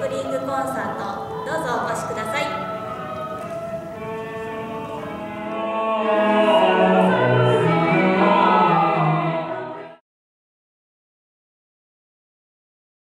プリングコンサートどうぞお越しください。